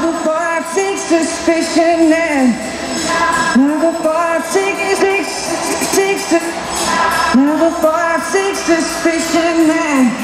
Before I take suspicion. Now before I take, take, take, now before I take suspicion.